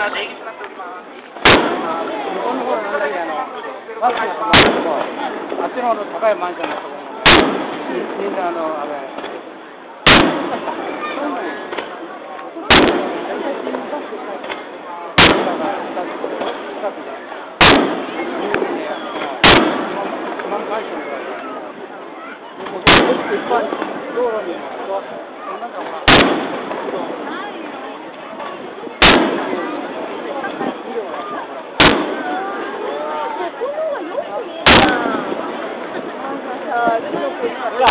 ます。じゃあ、出口になっております。あ、っちの高いマンションのところみんなあの、あれ、そうなんや。道路に、Hola.